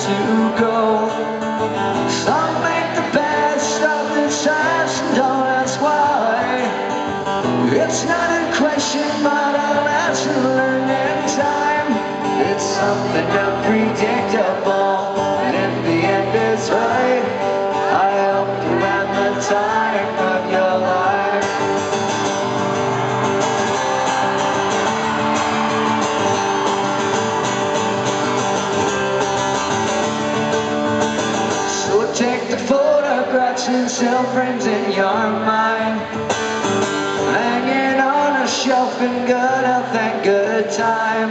to go. Some make the best of the chance, and don't ask why. It's not a question but an answer learned in time. It's something unpredictable photographs and cell frames in your mind. Hanging on a shelf in good health and good time.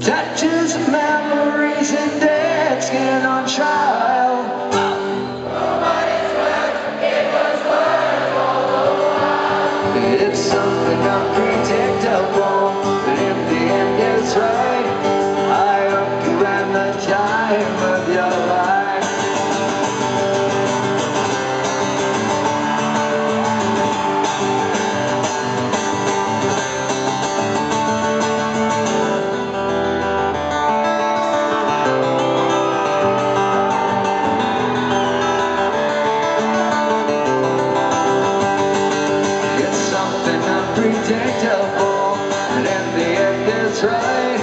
Tattoos of memories and dead skin on trial. End it's right.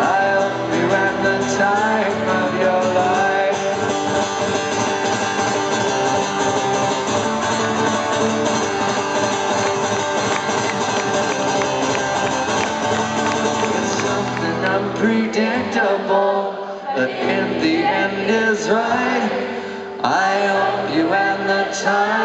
I hope you had the time of your life. It's something unpredictable, but in the end is right. I hope you had the time.